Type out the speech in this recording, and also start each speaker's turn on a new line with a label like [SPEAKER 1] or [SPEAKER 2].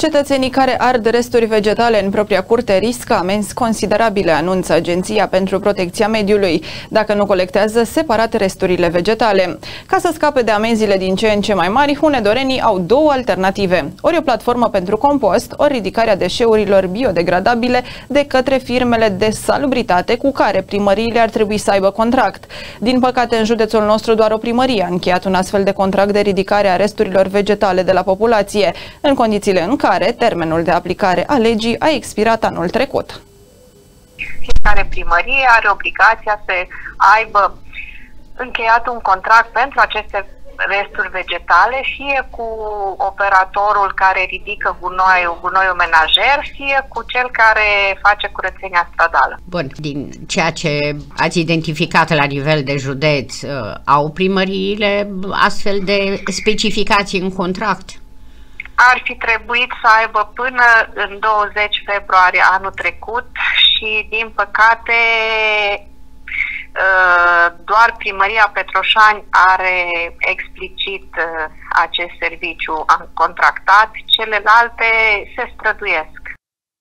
[SPEAKER 1] Cetățenii care ard resturi vegetale în propria curte riscă amenzi considerabile, anunță Agenția pentru Protecția Mediului, dacă nu colectează separat resturile vegetale. Ca să scape de amenziile din ce în ce mai mari, hunedorenii au două alternative. Ori o platformă pentru compost, ori ridicarea deșeurilor biodegradabile de către firmele de salubritate cu care primăriile ar trebui să aibă contract. Din păcate, în județul nostru doar o primărie a încheiat un astfel de contract de ridicare a resturilor vegetale de la populație, în condițiile în care care termenul de aplicare a legii a expirat anul trecut.
[SPEAKER 2] Fiecare primărie are obligația să aibă încheiat un contract pentru aceste resturi vegetale, fie cu operatorul care ridică gunoiul, gunoiul menajer, fie cu cel care face curățenia stradală.
[SPEAKER 3] Bun, din ceea ce ați identificat la nivel de județ, uh, au primăriile astfel de specificații în contract?
[SPEAKER 2] Ar fi trebuit să aibă până în 20 februarie anul trecut și, din păcate, uh, doar primăria Petroșani are explicit uh, acest serviciu contractat, celelalte se străduiesc.